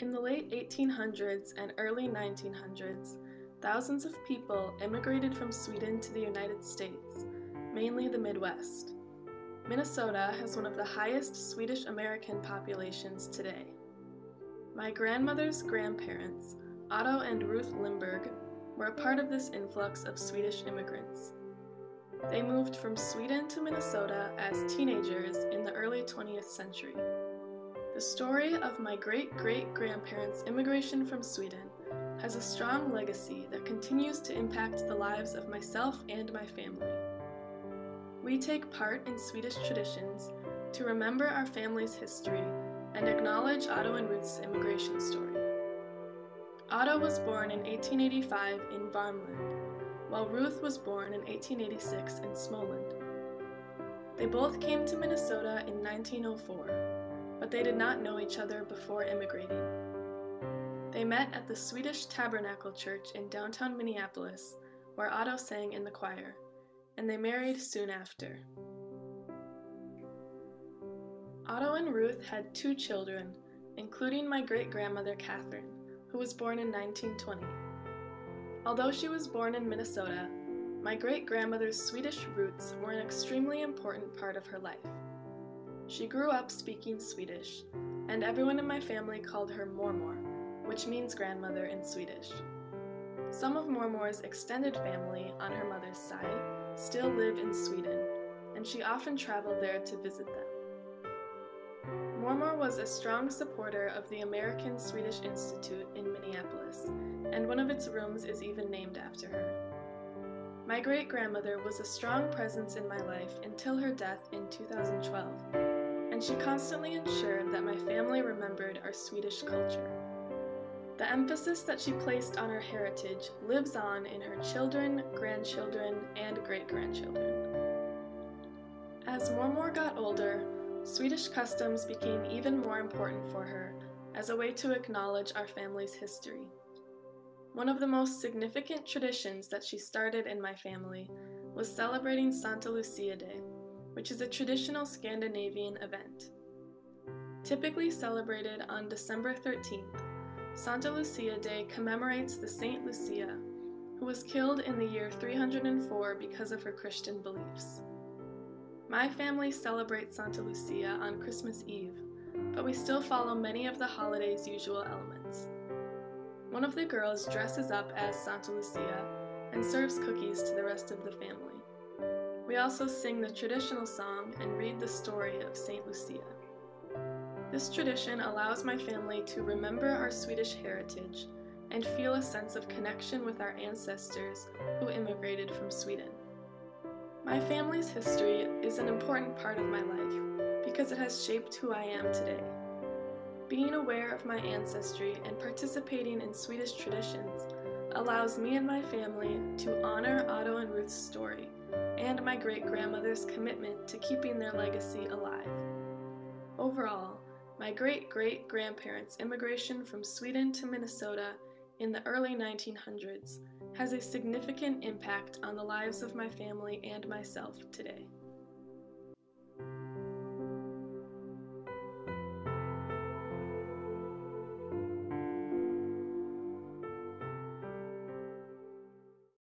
In the late 1800s and early 1900s, thousands of people immigrated from Sweden to the United States, mainly the Midwest. Minnesota has one of the highest Swedish American populations today. My grandmother's grandparents, Otto and Ruth Lindberg, were a part of this influx of Swedish immigrants. They moved from Sweden to Minnesota as teenagers in the early 20th century. The story of my great great grandparents' immigration from Sweden has a strong legacy that continues to impact the lives of myself and my family. We take part in Swedish traditions to remember our family's history and acknowledge Otto and Ruth's immigration story. Otto was born in 1885 in Varmland, while Ruth was born in 1886 in Småland. They both came to Minnesota in 1904 but they did not know each other before immigrating. They met at the Swedish Tabernacle Church in downtown Minneapolis, where Otto sang in the choir, and they married soon after. Otto and Ruth had two children, including my great grandmother Catherine, who was born in 1920. Although she was born in Minnesota, my great grandmother's Swedish roots were an extremely important part of her life. She grew up speaking Swedish, and everyone in my family called her Mormor, which means grandmother in Swedish. Some of Mormor's extended family on her mother's side still live in Sweden, and she often traveled there to visit them. Mormor was a strong supporter of the American Swedish Institute in Minneapolis, and one of its rooms is even named after her. My great grandmother was a strong presence in my life until her death in 2012 and she constantly ensured that my family remembered our Swedish culture. The emphasis that she placed on our heritage lives on in her children, grandchildren, and great grandchildren. As Mormor got older, Swedish customs became even more important for her as a way to acknowledge our family's history. One of the most significant traditions that she started in my family was celebrating Santa Lucia Day which is a traditional Scandinavian event. Typically celebrated on December 13th, Santa Lucia Day commemorates the Saint Lucia, who was killed in the year 304 because of her Christian beliefs. My family celebrates Santa Lucia on Christmas Eve, but we still follow many of the holiday's usual elements. One of the girls dresses up as Santa Lucia and serves cookies to the rest of the family. We also sing the traditional song and read the story of St. Lucia. This tradition allows my family to remember our Swedish heritage and feel a sense of connection with our ancestors who immigrated from Sweden. My family's history is an important part of my life because it has shaped who I am today. Being aware of my ancestry and participating in Swedish traditions allows me and my family to honor Otto and Ruth's story and my great grandmother's commitment to keeping their legacy alive. Overall, my great great grandparents' immigration from Sweden to Minnesota in the early 1900s has a significant impact on the lives of my family and myself today.